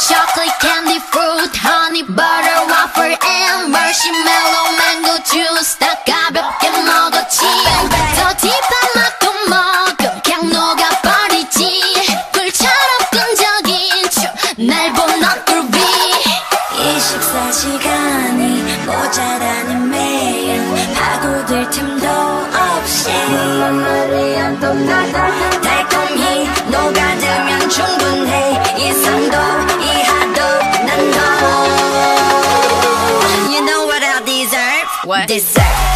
chocolate candy fruit honey butter waffle and marshmallow mango juice 다 가볍게 먹었지 더 딥한 맛도 먹음 그냥 녹아버리지 꿀처럼 끈적인 춤날본 넌꿀비 이 식사 시간이 모자라는 매일 파고들 틈도 없이 달콤히 What? Dessert.